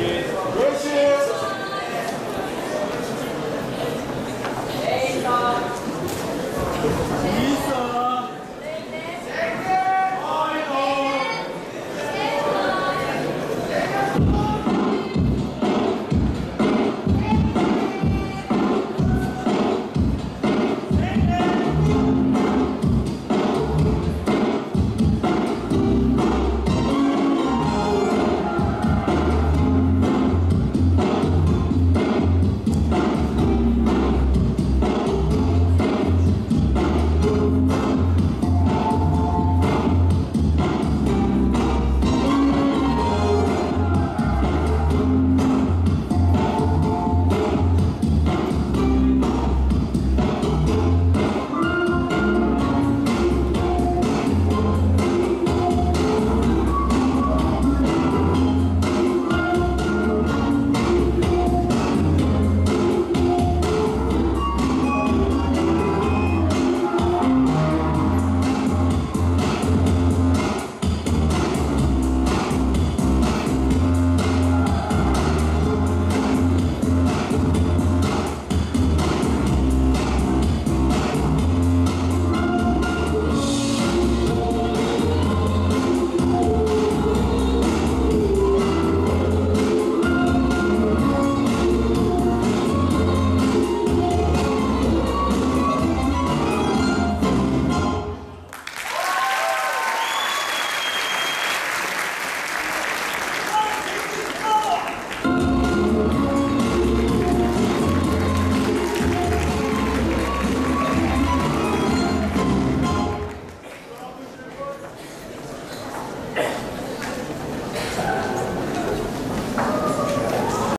練す